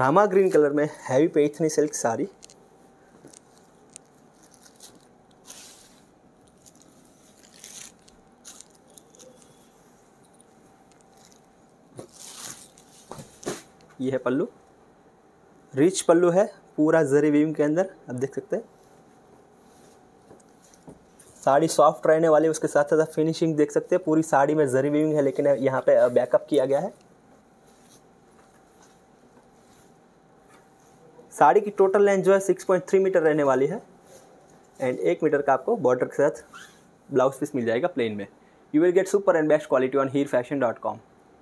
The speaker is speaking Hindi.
रामा ग्रीन कलर में हैवी पैथनी सिल्क साड़ी। ये है पल्लू। रिच पल्लू है, पूरा जरी वीविंग के अंदर, आप देख सकते हैं। साड़ी सॉफ्ट रहने वाली, उसके साथ साथ फिनिशिंग देख सकते हैं, पूरी साड़ी में जरी वीविंग है, लेकिन यहाँ पे बैकअप किया गया है। साड़ी की टोटल लेंथ जो है 6.3 मीटर रहने वाली है। एंड एक मीटर का आपको बॉर्डर के साथ ब्लाउज पीस मिल जाएगा प्लेन में। You will get super and best quality on Heer fashion dot com